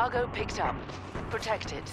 Cargo picked up. Protect it.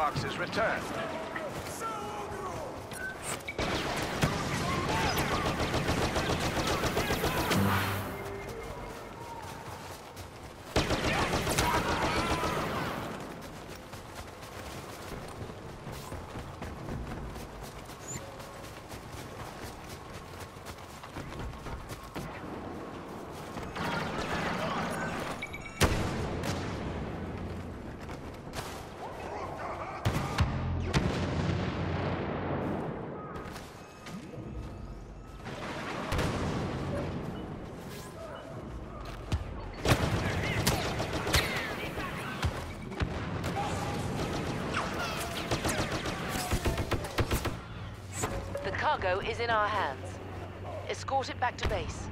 Is returned. Is in our hands. Escort it back to base.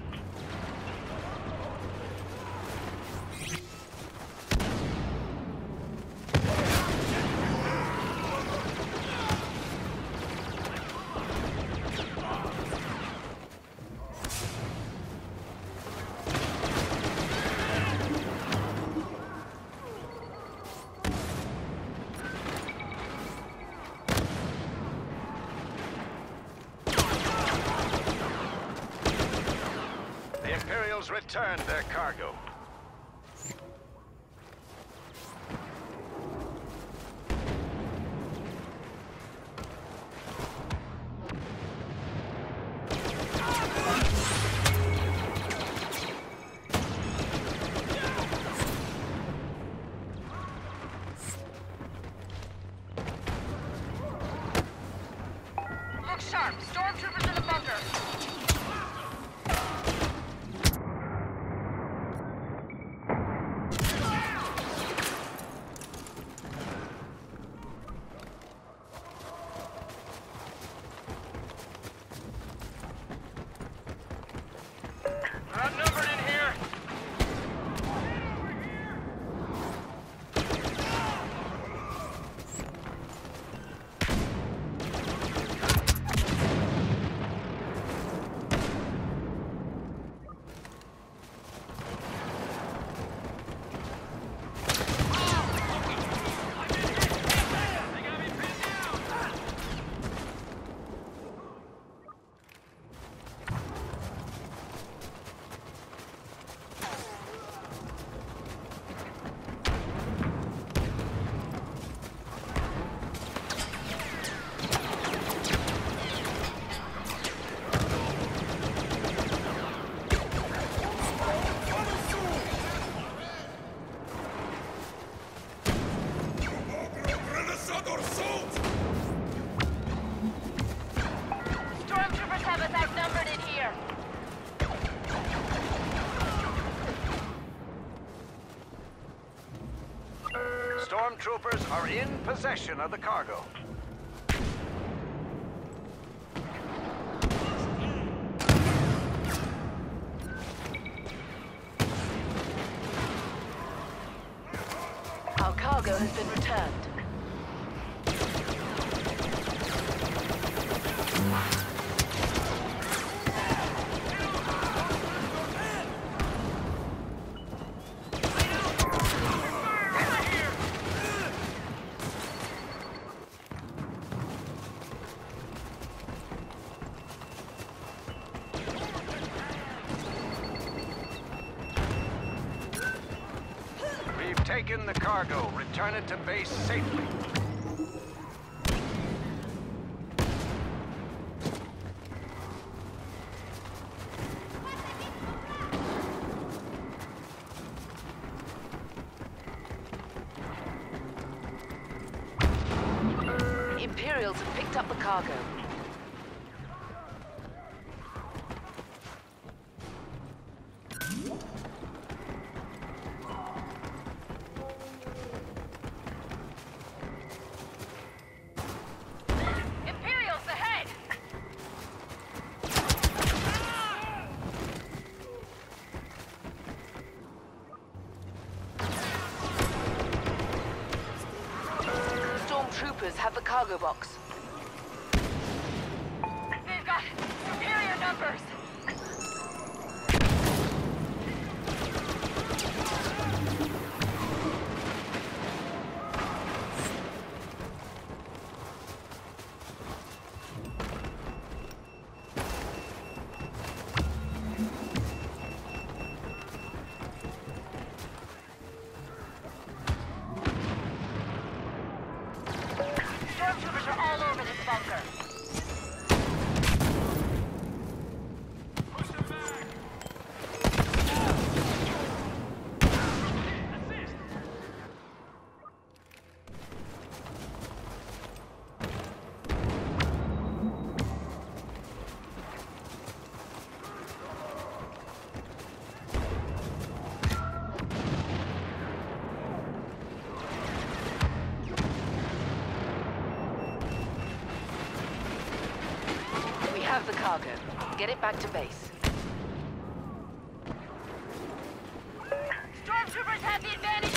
Imperials returned their cargo. Look sharp! Stormtroopers in the bunker. Stormtroopers are in possession of the cargo. Return it to base safely. Imperials have picked up the cargo. Have the cargo box. The cargo. Get it back to base. Stormtroopers have the advantage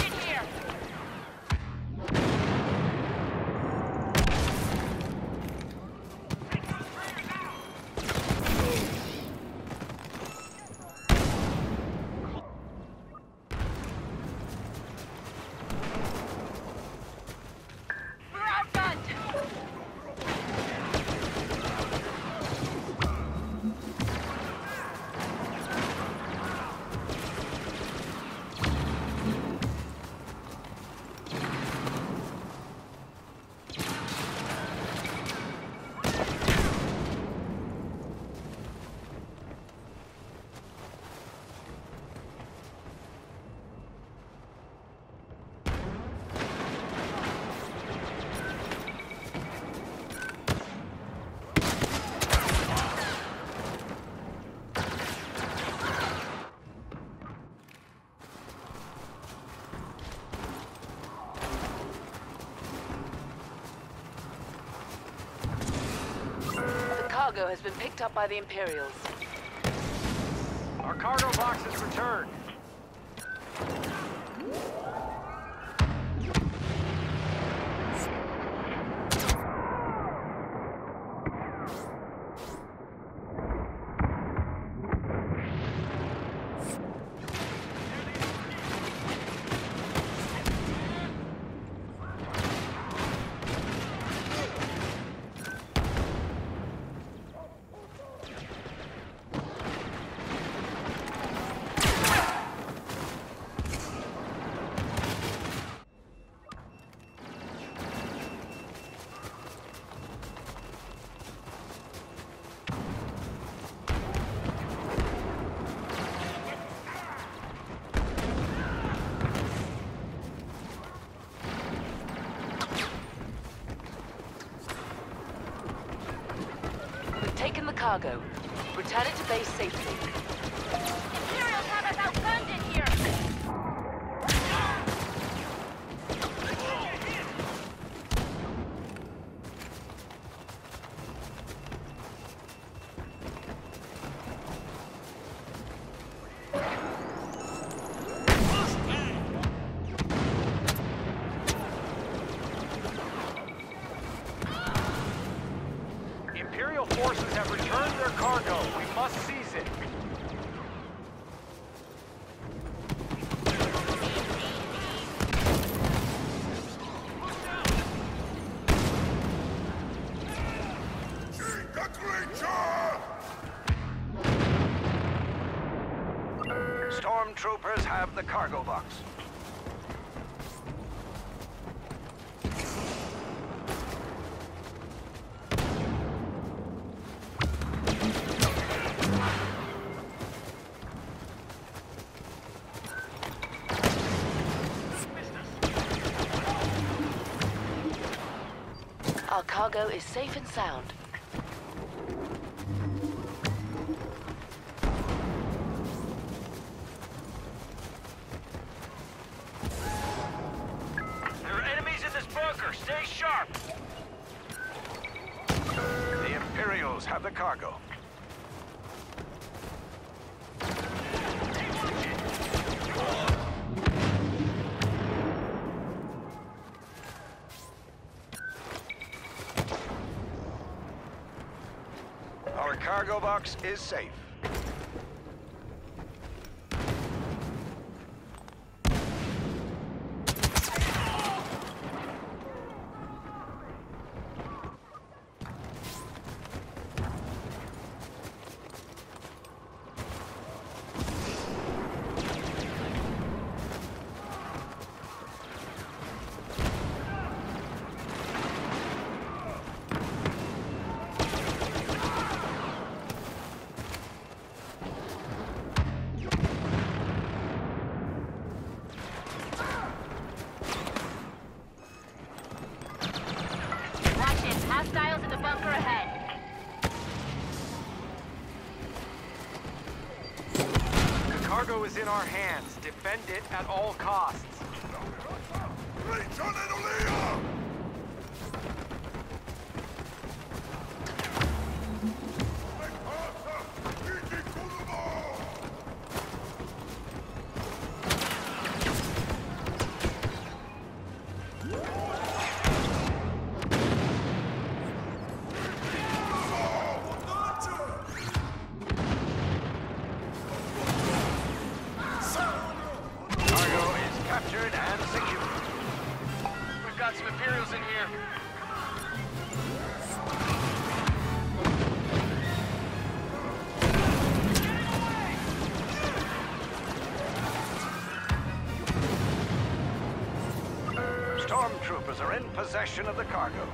cargo has been picked up by the Imperials. Our cargo box is returned. Cargo. Return it to base safely. cargo box. Our cargo is safe and sound. The Imperials have the cargo. Our cargo box is safe. The is in our hands. Defend it at all costs. Cargo are in possession of the cargo.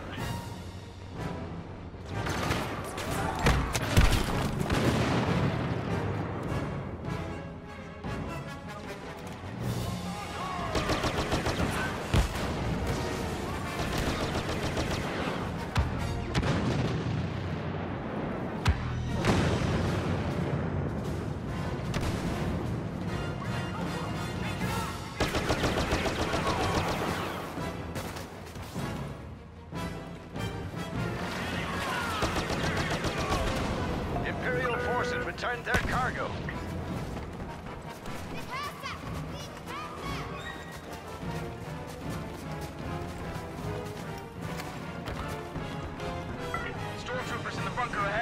Stormtroopers